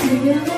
你原谅